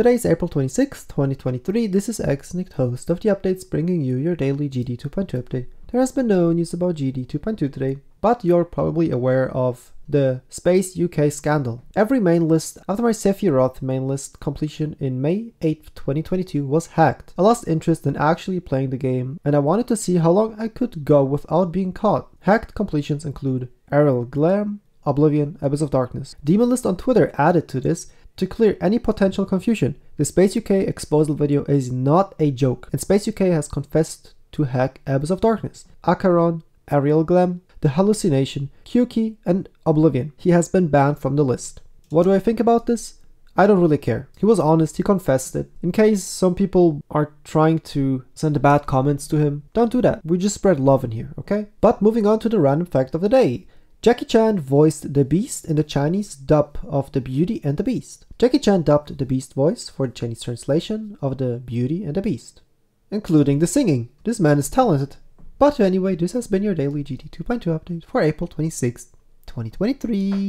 Today is April 26, 2023. This is xnyyct, host of the updates, bringing you your daily GD 2.2 update. There has been no news about GD 2.2 today, but you're probably aware of the Space UK scandal. Every main list after my Sephiroth main list completion in May 8, 2022 was hacked. I lost interest in actually playing the game and I wanted to see how long I could go without being caught. Hacked completions include Aerial Gleam, Oblivion, Abyss of Darkness. Demon List on Twitter added to this to clear any potential confusion. The Space UK exposal video is not a joke, and Space UK has confessed to hack Abyss of Darkness, Acheron, Aerial Gleam, The Hallucination, Kyouki, and Oblivion. He has been banned from the list. What do I think about this? I don't really care. He was honest, he confessed it. In case some people are trying to send bad comments to him, don't do that. We just spread love in here, okay? But moving on to the random fact of the day. Jackie Chan voiced the Beast in the Chinese dub of The Beauty and the Beast. Jackie Chan dubbed the Beast voice for the Chinese translation of The Beauty and the Beast, including the singing. This man is talented. But anyway, this has been your daily GD 2.2 update for April 26, 2023.